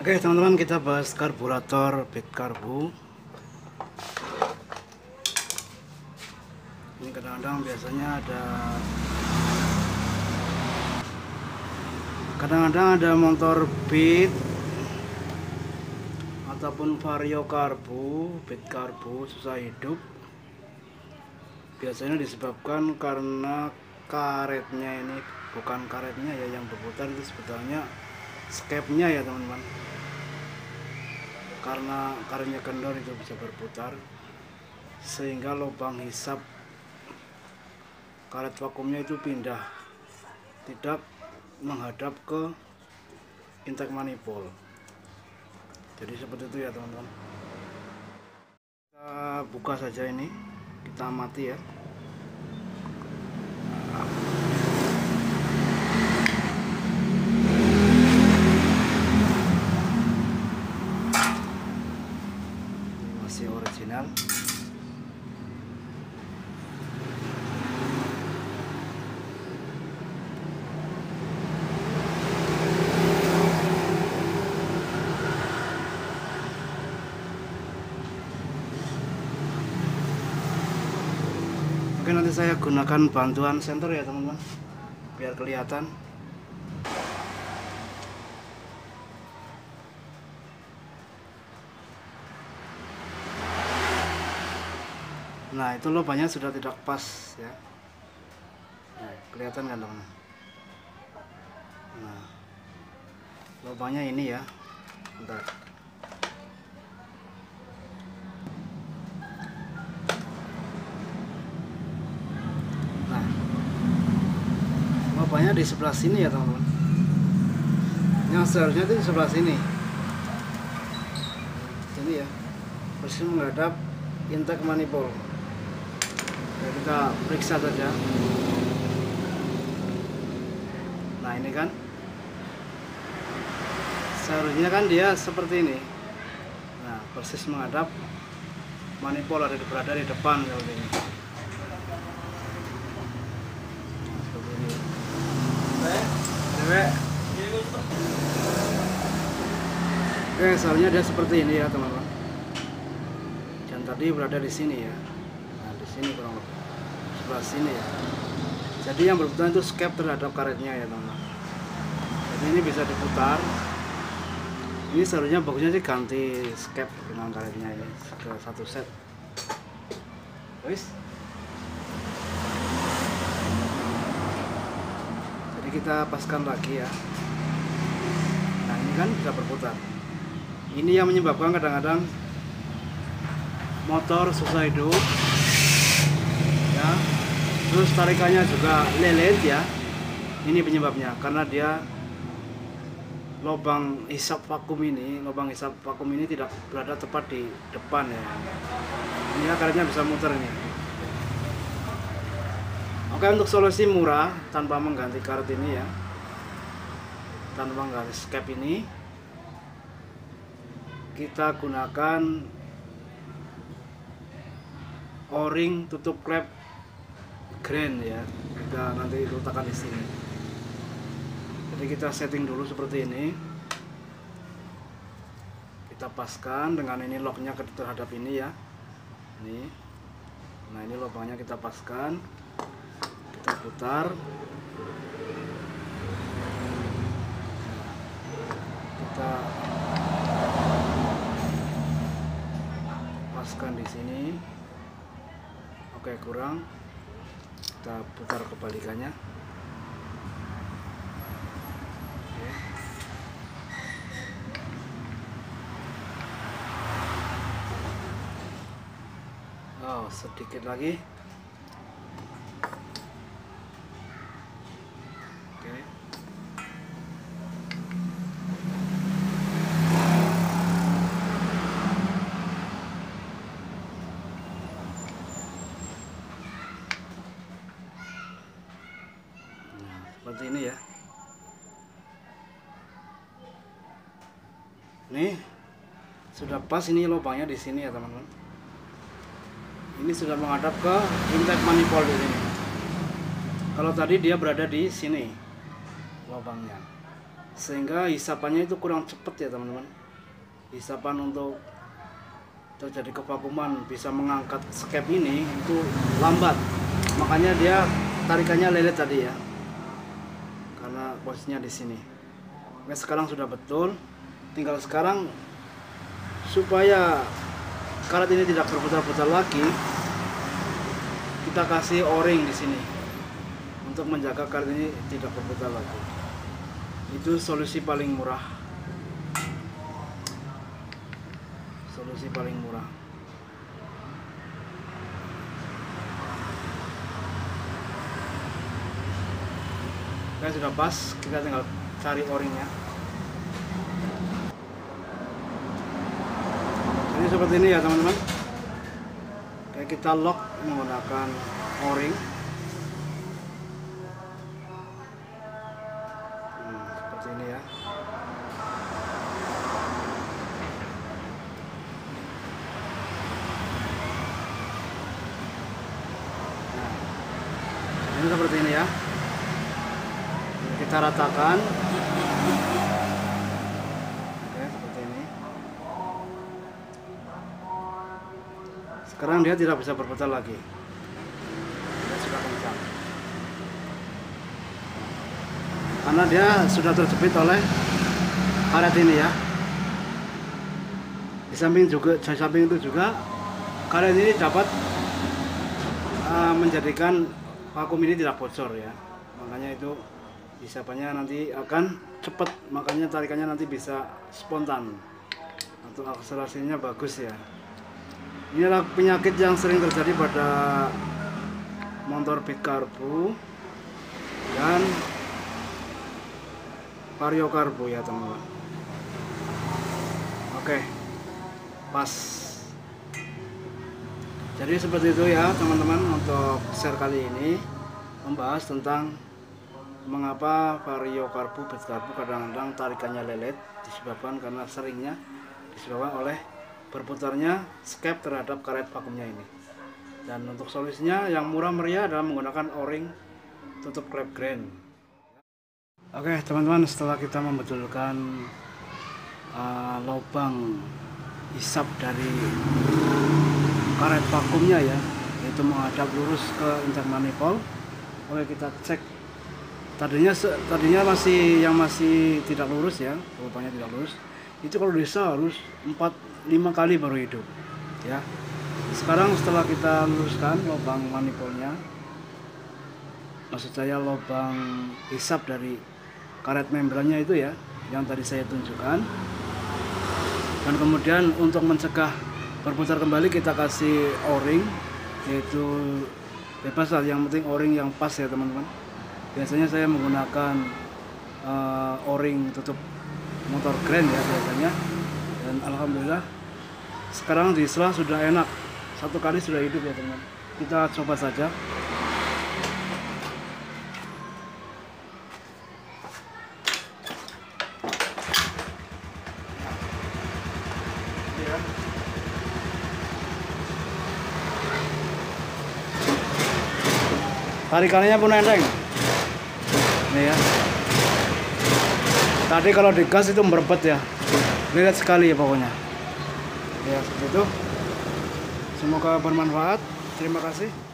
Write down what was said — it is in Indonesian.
Oke teman-teman kita bahas karburator bit karbu. Ini kadang-kadang biasanya ada Kadang-kadang ada motor bit Ataupun vario karbu, bit karbu susah hidup. Biasanya disebabkan karena karetnya ini Bukan karetnya ya yang berputar itu sebetulnya skepnya ya teman-teman karena karetnya kendor itu bisa berputar sehingga lubang hisap karet vakumnya itu pindah tidak menghadap ke intake manifold jadi seperti itu ya teman-teman. Kita buka saja ini kita amati ya masih original. Oke nanti saya gunakan bantuan senter ya teman-teman biar kelihatan Nah itu lubangnya sudah tidak pas ya. Nah, kelihatan kan teman? Nah lubangnya ini ya. Bentar. Nah lubangnya di sebelah sini ya teman-teman. Yang seharusnya itu di sebelah sini. Sini ya. Persis menghadap intake manifold kita periksa saja. Nah ini kan. Seharusnya kan dia seperti ini. Nah persis menghadap manifold ada di berada di depan seperti ini. Nah. Oke, seharusnya dia seperti ini ya teman-teman. Dan tadi berada di sini ya. Sini kurang sebelah sini ya. Jadi yang berputar itu skep terhadap karetnya ya teman jadi ini bisa diputar. Ini seharusnya bagusnya sih ganti skep dengan karetnya ini ke satu set. Guys jadi kita paskan lagi ya. Nah ini kan bisa berputar. Ini yang menyebabkan kadang-kadang motor susah hidup ya terus tarikannya juga lelet ya. Ini penyebabnya karena dia lubang hisap vakum ini lubang hisap vakum ini tidak berada tepat di depan ya. Ini ya karetnya bisa muter ini. Oke untuk solusi murah tanpa mengganti karet ini ya. Tanpa mengganti skep ini kita gunakan o-ring tutup klep grand ya. Kita nanti letakkan di sini. Jadi kita setting dulu seperti ini. Kita paskan dengan ini locknya terhadap ini ya. Ini. Nah ini lubangnya kita paskan. Kita putar. Kita paskan di sini. Oke kurang kita putar kebalikannya. Oh sedikit lagi seperti ini ya. Nih, sudah pas ini lubangnya di sini ya teman-teman. Ini sudah menghadap ke intake manifold di sini. Kalau tadi dia berada di sini lubangnya. sehingga hisapannya itu kurang cepat ya teman-teman hisapan untuk terjadi kevakuman bisa mengangkat skep ini itu lambat makanya dia tarikannya lelet tadi ya posisinya di sini. Oke, sekarang sudah betul. Tinggal sekarang supaya karet ini tidak berputar-putar lagi kita kasih o-ring di sini untuk menjaga karet ini tidak berputar lagi. Itu solusi paling murah. Solusi paling murah Oke sudah pas kita tinggal cari o-ringnya ini seperti ini ya teman-teman. Oke kita lock menggunakan o-ring. Hmm, seperti ini ya. Nah, ini seperti ini ya kita ratakan. Oke seperti ini. Sekarang dia tidak bisa berputar lagi. Dia sudah kencang. Karena dia sudah terjepit oleh karet ini ya. Di samping juga di samping itu juga karet ini dapat uh, menjadikan vakum ini tidak bocor ya. Makanya itu hisapannya nanti akan cepat makanya tarikannya nanti bisa spontan. Untuk akselerasinya bagus ya. Ini adalah penyakit yang sering terjadi pada motor beat karbu dan vario karbu ya teman-teman. Oke pas. Jadi seperti itu ya teman-teman untuk share kali ini. Membahas tentang mengapa vario karbu bed karbu kadang-kadang tarikannya lelet disebabkan karena seringnya disebabkan oleh berputarnya skep terhadap karet vakumnya ini. Dan untuk solusinya yang murah meriah adalah menggunakan o-ring tutup klep grand. Oke teman-teman setelah kita membetulkan uh, lubang hisap dari karet vakumnya ya yaitu menghadap lurus ke inter manifold oke kita cek tadinya tadinya masih yang masih tidak lurus ya lubangnya tidak lurus. Itu kalau bisa harus 4 5 kali baru hidup ya. Sekarang setelah kita luruskan lubang manifoldnya maksud saya lubang hisap dari karet membrannya itu ya yang tadi saya tunjukkan. Dan kemudian untuk mencegah berputar kembali kita kasih o-ring yaitu bebas lah yang penting o-ring yang pas ya teman-teman biasanya saya menggunakan uh, o-ring tutup motor grand ya biasanya. Dan alhamdulillah sekarang di setelah sudah enak. Satu kali sudah hidup ya teman kita coba saja. Tarikannya pun enteng ini ya. Tadi kalau digas itu merebet ya. Lihat sekali ya pokoknya. Ya seperti itu. Semoga bermanfaat. Terima kasih